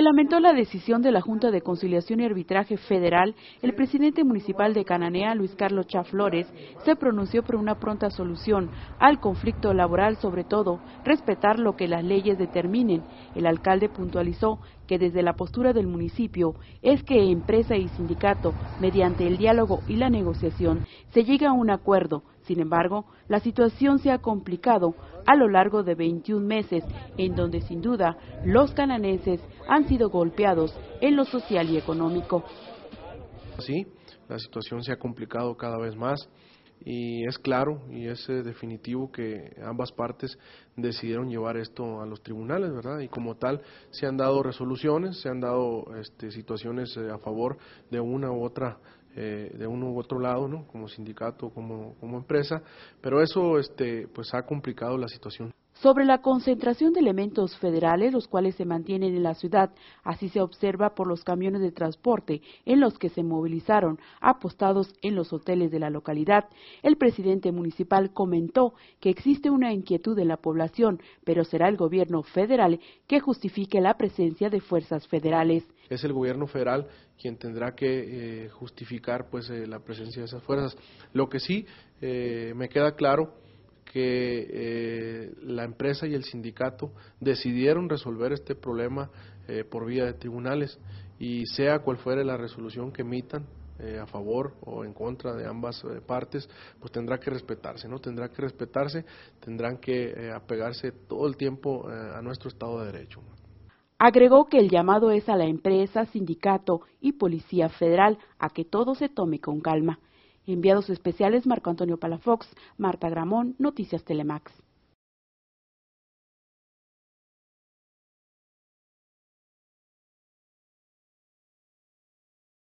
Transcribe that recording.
Aunque lamentó la decisión de la Junta de Conciliación y Arbitraje Federal, el presidente municipal de Cananea, Luis Carlos Chaflores, se pronunció por una pronta solución al conflicto laboral, sobre todo respetar lo que las leyes determinen. El alcalde puntualizó que desde la postura del municipio es que empresa y sindicato, mediante el diálogo y la negociación, se llega a un acuerdo. Sin embargo, la situación se ha complicado a lo largo de 21 meses, en donde sin duda los cananeses han sido golpeados en lo social y económico. Sí, la situación se ha complicado cada vez más y es claro y es eh, definitivo que ambas partes decidieron llevar esto a los tribunales, ¿verdad? Y como tal se han dado resoluciones, se han dado este, situaciones eh, a favor de una u otra eh, de uno u otro lado, ¿no? Como sindicato, como como empresa, pero eso este pues ha complicado la situación sobre la concentración de elementos federales, los cuales se mantienen en la ciudad. Así se observa por los camiones de transporte en los que se movilizaron, apostados en los hoteles de la localidad. El presidente municipal comentó que existe una inquietud en la población, pero será el gobierno federal que justifique la presencia de fuerzas federales. Es el gobierno federal quien tendrá que eh, justificar pues eh, la presencia de esas fuerzas. Lo que sí eh, me queda claro que eh, la empresa y el sindicato decidieron resolver este problema eh, por vía de tribunales y sea cual fuere la resolución que emitan eh, a favor o en contra de ambas partes, pues tendrá que respetarse, ¿no? Tendrá que respetarse, tendrán que apegarse todo el tiempo a nuestro Estado de Derecho. Agregó que el llamado es a la empresa, sindicato y Policía Federal a que todo se tome con calma. Enviados especiales Marco Antonio Palafox, Marta Gramón, Noticias Telemax.